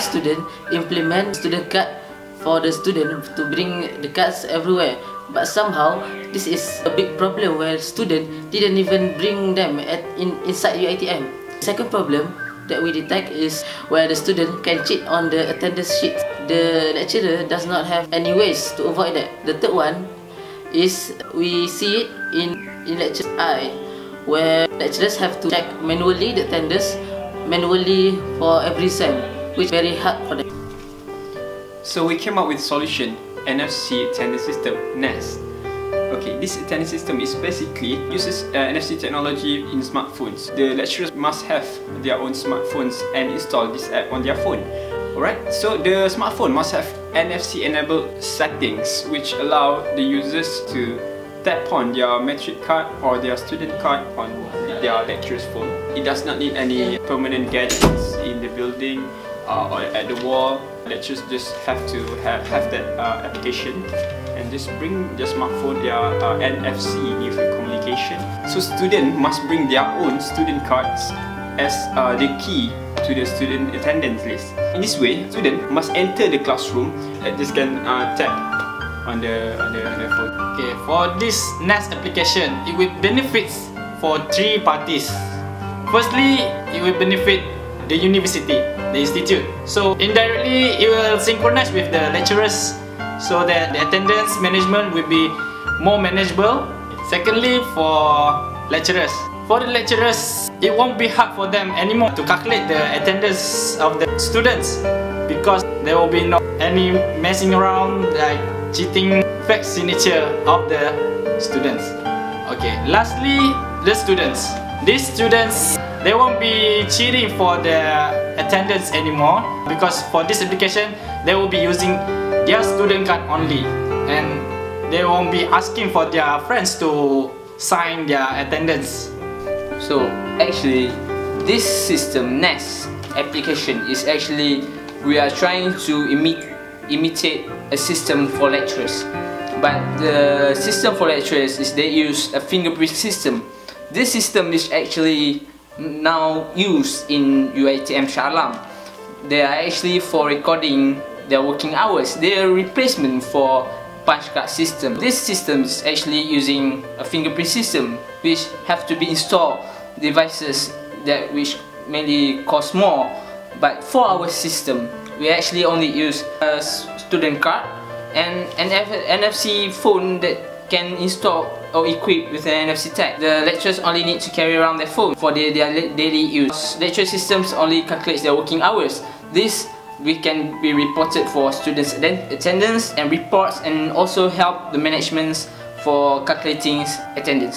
student implement student card for the student to bring the cards everywhere. But somehow this is a big problem where student didn't even bring them at in inside UITM. Second problem that we detect is where the student can cheat on the attendance sheet. The lecturer does not have any ways to avoid that. The third one is we see it in in lecture I where lecturers have to check manually the attendance manually for every sem which very hard for them. So we came up with solution NFC attendance system NAS. Okay, this attendance system is basically uses uh, NFC technology in smartphones. The lecturers must have their own smartphones and install this app on their phone. Alright, so the smartphone must have NFC enabled settings which allow the users to tap on their matric card or their student card on their lecturer's phone. It does not need any permanent gadgets in the building uh, or at the wall. Lecturers just have to have, have that uh, application and just bring their smartphone, their uh, NFC near communication. So students must bring their own student cards as uh, the key to the student attendance list. In this way, student must enter the classroom and just can uh, tap on the, on the on the phone. Okay, for this next application, it will benefits for three parties. Firstly, it will benefit the university, the institute. So indirectly, it will synchronize with the lecturers so that the attendance management will be more manageable. Secondly, for lecturers. For the lecturers, it won't be hard for them anymore to calculate the attendance of the students because there will be no any messing around like cheating fake signature of the students. Okay, lastly, the students. These students, they won't be cheating for their attendance anymore because for this application, they will be using their student card only and they won't be asking for their friends to sign their attendance. So actually, this system NAS application is actually we are trying to imi imitate a system for lecturers. But the system for lecturers is they use a fingerprint system. This system is actually now used in UITM Shah. They are actually for recording their working hours. They are replacement for punch card system. This system is actually using a fingerprint system which have to be installed devices that which mainly cost more. But for our system, we actually only use a student card and an NFC phone that can install or equip with an NFC tag. The lecturers only need to carry around their phone for their, their daily use. Lecture systems only calculates their working hours. This we can be reported for students attendance and reports and also help the managements for calculating attendance.